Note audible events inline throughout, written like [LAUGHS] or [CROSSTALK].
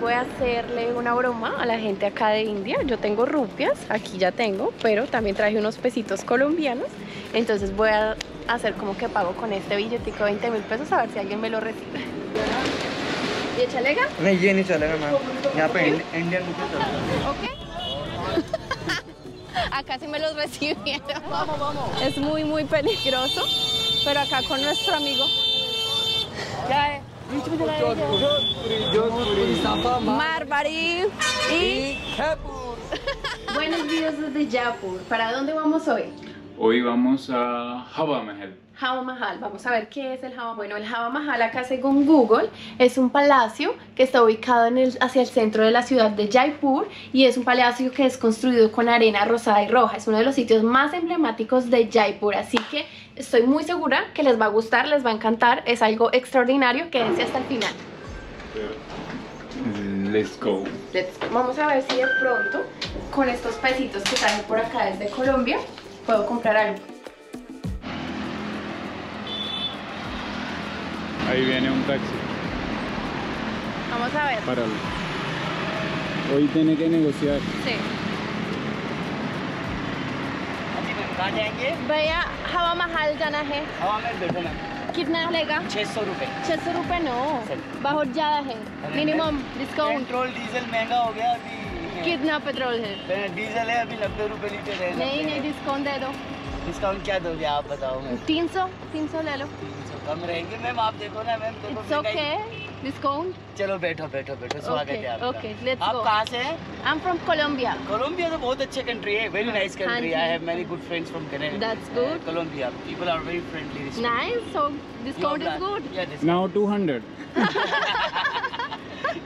voy a hacerle una broma a la gente acá de India. Yo tengo rupias, aquí ya tengo, pero también traje unos pesitos colombianos. Entonces voy a hacer como que pago con este billetico de 20 mil pesos a ver si alguien me lo recibe. ¿Y échale gas? नहीं ये नहीं चलेगा मैम यहाँ पे इंडियन रुपये चलता है Ok. acá sí me los recibieron. Vamos, vamos. Es muy, muy peligroso. Pero acá con nuestro amigo. Ya es. Marbury y buenos días desde Jaipur. ¿Para dónde vamos hoy? Hoy vamos a Hawa Mahal. Hawa Mahal. Vamos a ver qué es el Hawa. Bueno, el Hawa Mahal acá según Google es un palacio que está ubicado en el, hacia el centro de la ciudad de Jaipur y es un palacio que es construido con arena rosada y roja. Es uno de los sitios más emblemáticos de Jaipur, así que estoy muy segura que les va a gustar, les va a encantar. Es algo extraordinario. Quédense hasta el final. Let's go. Let's- Vamos a ver si de pronto con estos pesitos que traje por acá desde Colombia puedo comprar algo. Ahí viene un taxi. Vamos a ver. Páralo. Hoy tiene que negociar. Sí. भैया हवा महल जाना है हवा में बैठो मैम कितना लेगा छः सौ रुपये छह सौ रुपये नो बहुत ज़्यादा है मिनिमम डिस्काउंट पेट्रोल डीजल महँगा हो गया अभी कितना पेट्रोल है? डीजल है अभी नब्बे रुपये लीटर है नहीं नहीं डिस्काउंट दे दो। डिस्काउंट क्या दोगे आप बताओ तीन सौ तीन सौ ले लो। तीन सौ कम रहेंगे। मैम आप देखो ना मैम देखो ओके डिस्काउंट चलो बैठो बैठो बैठो स्वागत है आपका। ओके लेट्स आप कहाँ से हैं? I am from Colombia Colombia तो बहुत अच्छे कंट्री है very nice country I have many good friends from Canada That's good. Colombia people are very friendly nice so discount is good Now 200. [LAUGHS]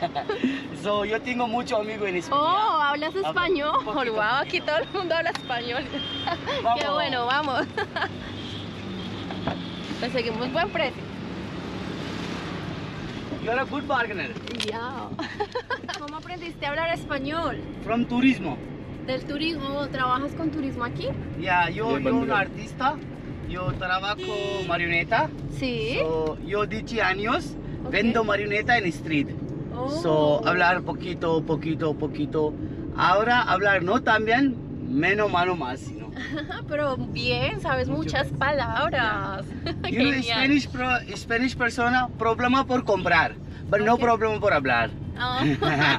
[LAUGHS] So yo tengo mucho amigo en España. Oh, hablas Hablo español. un poquito. Wow, aquí todo el mundo habla español. [LAUGHS] Qué Vamos. bueno, vamos. [LAUGHS] Conseguimos buen precio. You are a good bargainer. Ya. ¿Cómo aprendiste a hablar español? From turismo. ¿Del turismo? ¿Trabajas con turismo aquí? Yeah, yo, Yeah, yo un bandera. artista. Yo trabajo marioneta. Sí. So, yo 10 años Ok. vendo marioneta en street. Oh. So, hablar poquito, poquito, poquito. Ahora hablar no también, menos mano más, ¿no? [LAUGHS] Pero bien, sabes muchas palabras. [LAUGHS] You know. Spanish, pro, Spanish persona, problema por comprar, but no Ok. problema por hablar. Ah.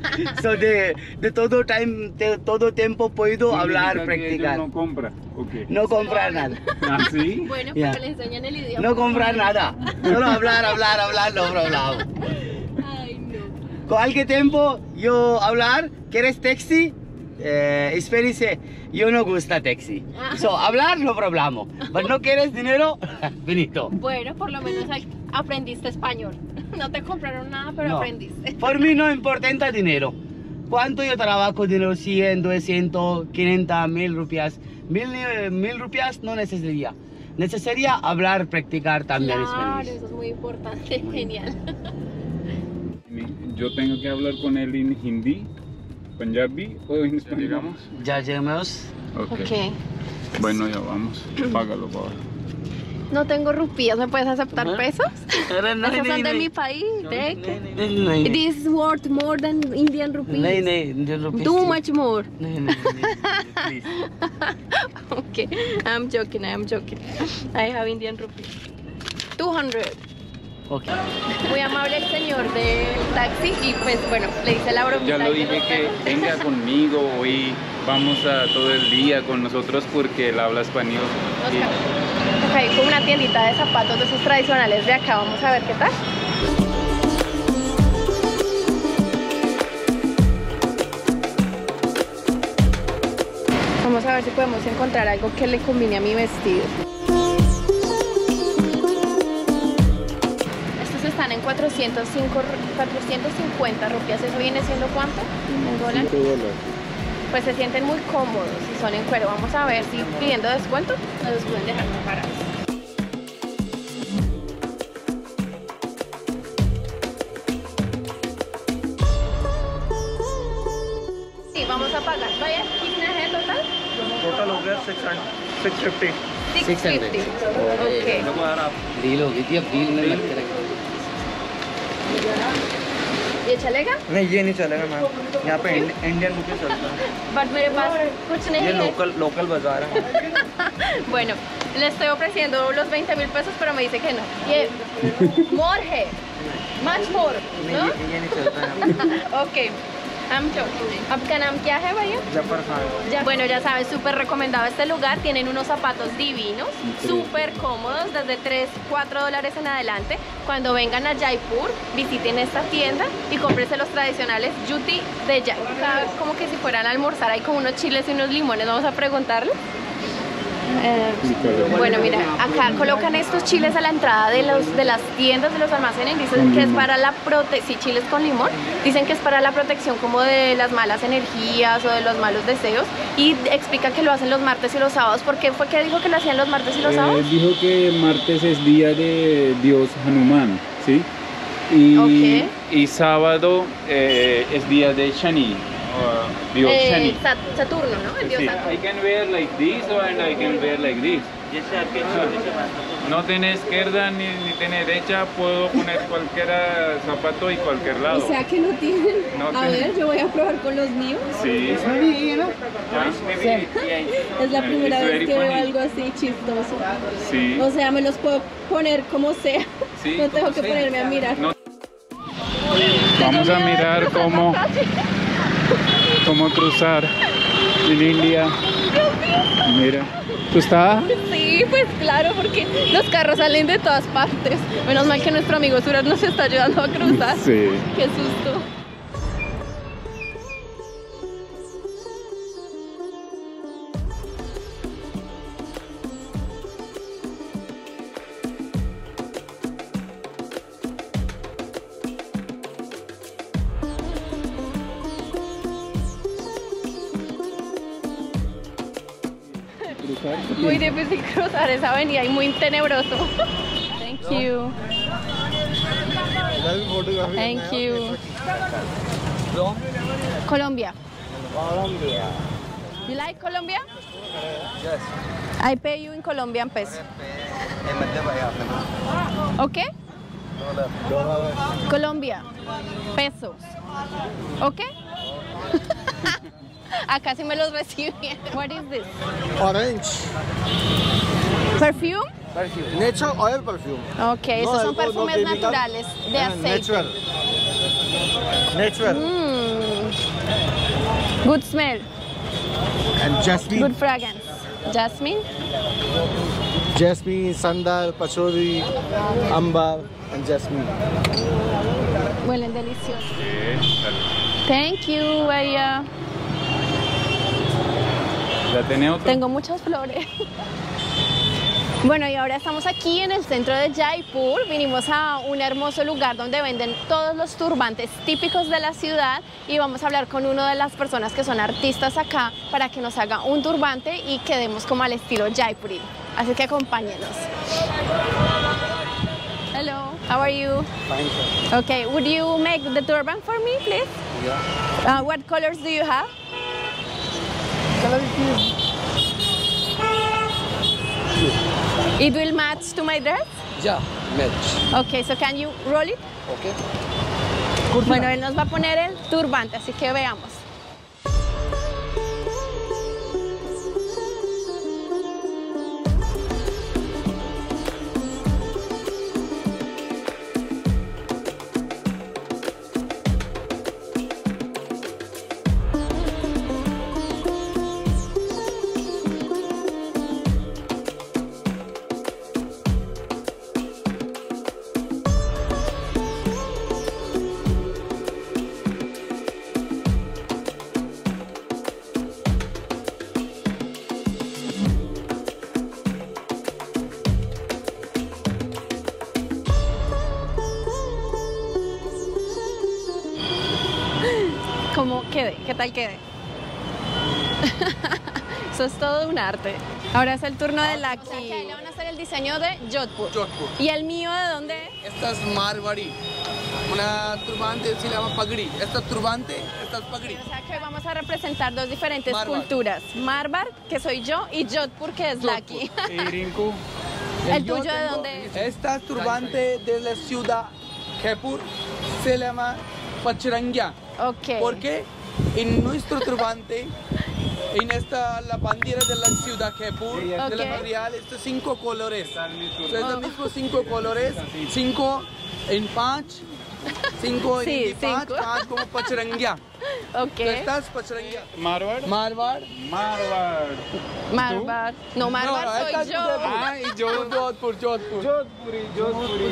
[LAUGHS] so de, de todo time, de todo tiempo puedo hablar, Significa que practicar. No compra. Okay. No comprar nada. ¿Ah, sí? Bueno, Ya. pero le enseñan el idioma. No comprar nada. Solo hablar, hablar, hablar, no hablar. Cualquier tiempo yo hablar, ¿quieres taxi? Eh, espérese, yo no gusta taxi. So, hablar no problema. Pero no quieres dinero, [LAUGHS] finito. Bueno, por lo menos aprendiste español. [LAUGHS] No te compraron nada, pero No. aprendiste. Por mí [LAUGHS] no importa dinero. ¿Cuánto yo trabajo dinero? 100, 200, 500, 1000 rupias. Mil, eh, mil rupias no necesitaría. Necesitaría hablar, practicar también Claro, español. eso es muy importante. Genial yo tengo que hablar con él en hindi, punjabi o en español. Llegamos? Ya llegamos. Ok. okay. Bueno, ya vamos. Págalo, por favor. No tengo rupias, ¿me puedes aceptar pesos? Esos son de mi país, ¿eh? This is worth more than Indian rupees. No, no, Indian rupees. Too much more. No, no, please. okay, I'm joking, I'm joking. I have Indian rupees. 200 okay Muy amable el señor del taxi y pues bueno, le hice la bromita. Ya lo dije que venga conmigo. Hoy vamos a todo el día con nosotros porque él habla español. Nos Y- como una tiendita de zapatos de esos tradicionales de acá. Vamos a ver qué tal. Vamos a ver si podemos encontrar algo que le combine a mi vestido. 405, 450 rupias. ¿Eso viene siendo cuánto en dólares? Cinco dólares. Pues se sienten muy cómodos y son en cuero. Vamos a ver si pidiendo descuento nos los pueden dejar más baratos. Sí, vamos a pagar. Vaya, ¿कितना है total? Total हो गया 600 650 650. Okay. देखो यार आप डील हो गई थी अब डील में लग के रखे ये चलेगा नहीं ये नहीं चलेगा मैम यहाँ पे इंडियन बुके चलता है बट मेरे पास कुछ नहीं ये है लोकल लोकल बाज़ार है Bueno, le estoy ofreciendo los 20 mil pesos, pero me dice que no. ये more है, much more, नहीं ¿no? ये, ये नहीं चलता है Ok, I'm joking. ¿आपका नाम क्या है, भैया? जफर Khan Ya- Bueno, ya saben, súper recomendado este lugar. Tienen unos zapatos divinos, súper cómodos, desde 3, 4 dólares en adelante. Cuando vengan a Jaipur, visiten esta tienda y cómprense los tradicionales yuti de Jaipur. Acá, como que si fueran a almorzar, hay como unos chiles y unos limones. Vamos a preguntarle. eh, bueno, mira, acá colocan estos chiles a la entrada de, los, de las tiendas, de los almacenes, dicen que es para la protección, sí, chiles con limón, dicen que es para la protección como de las malas energías o de los malos deseos y explica que lo hacen los martes y los sábados. ¿Por qué fue que dijo que lo hacían los martes y los Eh, sábados? dijo que martes es día de Dios Hanuman, ¿sí? Y. Y sábado eh, es día de Shani, Dios Eh, Shani. Saturno, ¿no? El dios Sí, Saturno. I can wear like this and I can wear like this. No tiene izquierda ni, ni tiene derecha, puedo poner cualquier zapato y cualquier lado. O sea que no tienen. No a tienen. ver, yo voy a probar con los míos. Sí. Es la primera vez que veo algo así chistoso. Sí. O sea, me los puedo poner como sea. Sí, no tengo que sea. ponerme a mirar. No. Vamos a mirar cómo, [LAUGHS] cómo cruzar en India. Mira. ¿Tú estás? Sí, pues claro, porque los carros salen de todas partes. Menos mal que nuestro amigo Surat nos está ayudando a cruzar. Sí. Qué susto. Difícil cruzar esa avenida y muy tenebroso. Thank you. Thank you. Colombia. Colombia You like Colombia? yes I pay you in Colombian peso. Okay? Colombia. Pesos. Okay? [LAUGHS] Acá sí me los recibieron. What is this? Orange. Perfume? Natural oil perfume. Ok, estos No, son algo no perfumes naturales de Ah, aceite. Natural. Natural. Mm. Good smell, And jasmine. good fragrance. Jasmine? Jasmine, sandal, pachori, amber, and jasmine. Huelen deliciosos. Thank you, ella. ¿Ya otro? Tengo muchas flores. [LAUGHS] Bueno, y ahora estamos aquí en el centro de Jaipur. Vinimos a un hermoso lugar donde venden todos los turbantes típicos de la ciudad y vamos a hablar con una de las personas que son artistas acá para que nos haga un turbante y quedemos como al estilo Jaipuri. Así que acompáñenos. Hello, how are you? Fine, sir. Okay, would you make the turban for me, please? Yeah. Uh, what colors do you have? Color is It will match to my dress? Yeah, match. Okay, so can you roll it? Okay. Bueno, él nos va a poner el turbante, así que veamos. Quede? ¿Qué tal quede? [LAUGHS] Eso es todo un arte. Ahora es el turno de Lucky. le van a hacer el diseño de Jodhpur. Jodhpur. ¿Y el mío de dónde es? Esta es Marwari. Una turbante se llama pagri. Esta es turbante, esta es pagri. O sea que vamos a representar dos diferentes Marwar. culturas. Marbar, que soy yo, y Jodhpur, que es Lucky. ¿Y Rinku? ¿El Yo tuyo de dónde es? Esta es turbante de la ciudad Jaipur. Se llama pacharanga. Ok. Porque en nuestro turbante, en esta la bandera de la ciudad Jaipur, de la. Real, estos cinco colores. Son los mismos cinco colores, cinco en panch, cinco Sí, en panch, cinco. panch como pacharanga. Ok. ¿Tú estás pacharanga? Marwar. Marwar. Marwar. Marbar. No, Marbar No, soy yo. Ah, y yo. Jodhpur, Jodhpur. Jodhpuri, Jodhpuri.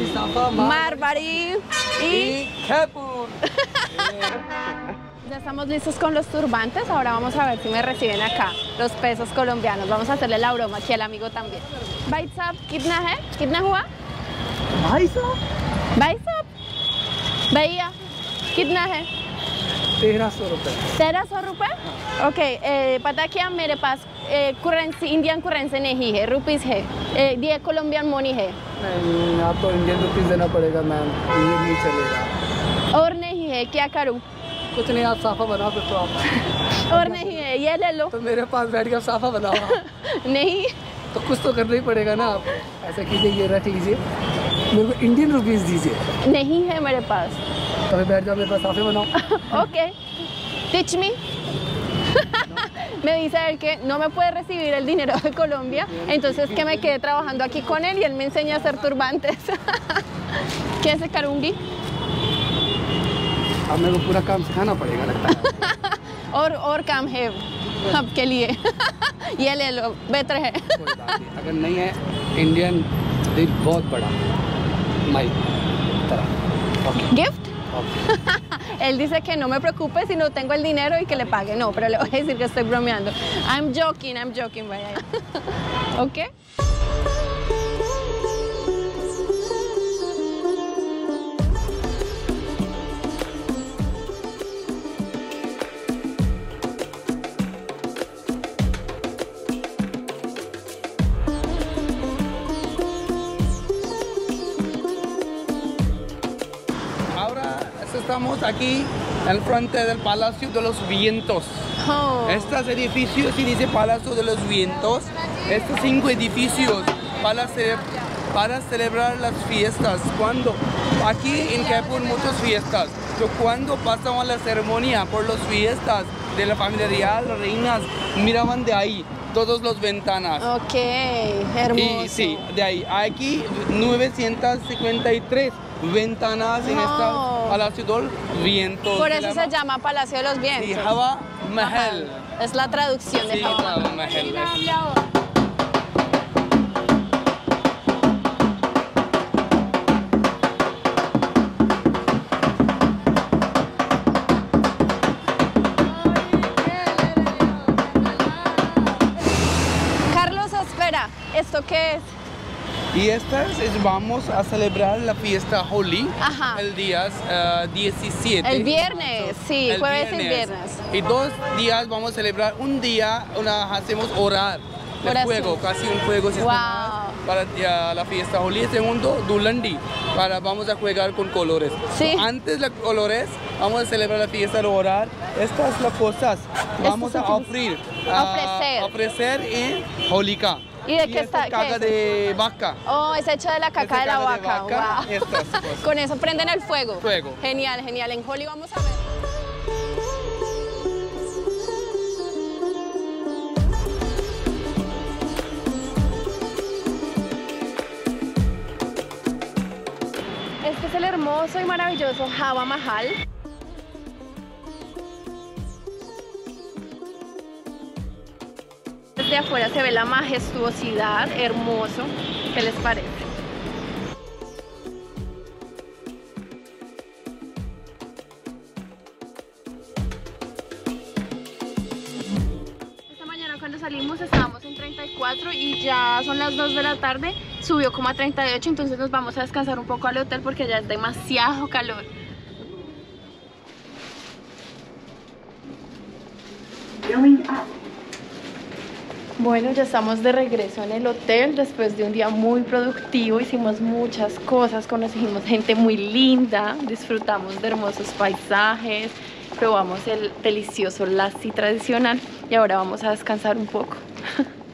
Y y Jaipur. [LAUGHS] ya estamos listos con los turbantes. Ahora vamos a ver si me reciben acá los pesos colombianos. Vamos a hacerle la broma aquí al amigo también. भाई साहब कितना है कितना हुआ भाई साहब भाई साहब भैया कितना है तेरह सौ रुपये तेरह सौ रुपये ओके ए, पता क्या मेरे पास करेंसी इंडियन करेंसी नहीं है रुपीस है ए, ये कोलंबियन मनी है नहीं आपको इंडियन रुपीज़ देना पड़ेगा मैम ये नहीं चलेगा और नहीं है क्या करूँ कुछ नहीं आप साफा बनाओ फिर तो आप और नहीं है ये ले लो तो मेरे पास बैठ के आप साफा बनाओ नहीं तो कुछ तो करना ही पड़ेगा ना आप ऐसा कीजिए ये रख लीजिए मेरे को इंडियन रुपीज़ दीजिए नहीं है मेरे पास तो बैठ जाओ मेरे पास साफे बनाओ Ok. Teach me. me dice él que no me puede recibir el dinero de Colombia, entonces que me quede trabajando aquí con él y él me enseña a hacer turbantes. ¿Quién es el carungi? अब मेरे को पूरा काम सिखाना पड़ेगा लगता है और और काम है आपके लिए ये ले लो बेहतर है अगर नहीं है इंडियन दिल बहुत बड़ा माई तरह okay él dice que no me preocupe si no tengo el dinero y que le pague no pero le voy a decir que estoy bromeando I'm joking I'm joking vaya ¿ok? Estamos aquí al frente del Palacio de los Vientos. Oh. Estos edificios, si dice Palacio de los Vientos, estos cinco edificios para, cele- para celebrar las fiestas. Cuando aquí en Jaipur muchas fiestas, pero cuando pasaban la ceremonia por las fiestas de la familia real, las reinas miraban de ahí todas las ventanas. Ok, hermoso. Y sí, de ahí. Aquí 953 ventanas en No. esta Palacio del Vientos. Por eso se llama Palacio de los Vientos. Hava Mahal. Es la traducción de Hava Mahal. Y estas es, vamos a celebrar la fiesta Holi Ajá. el día eh, 17. El viernes, sí, El jueves y viernes. Y dos días vamos a celebrar. Un día una, hacemos orar. Oración. fuego, casi un fuego sistema para ya, la fiesta Holi. El segundo, Dulandi, para vamos a jugar con colores. Sí. Antes de colores, vamos a celebrar la fiesta de orar. Estas las cosas vamos a son ofrecer. Ofrecer. ofrecer en Holika. ¿Y de qué está- qué caga es? de vaca. Oh, es hecho de la caca de la caca de vaca. vaca, wow. [LAUGHS] estas cosas. Con eso prenden el fuego. Fuego. Genial, genial. En Holly vamos a ver. Este es el hermoso y maravilloso Java Mahal. Desde afuera se ve la majestuosidad, hermoso. ¿Qué les parece? Esta mañana cuando salimos estábamos en 34 y ya son las 2 de la tarde, subió como a 38, entonces nos vamos a descansar un poco al hotel porque ya es demasiado calor. Bueno, ya estamos de regreso en el hotel después de un día muy productivo, hicimos muchas cosas, conocimos gente muy linda, disfrutamos de hermosos paisajes, probamos el delicioso lassi tradicional y ahora vamos a descansar un poco. [LAUGHS]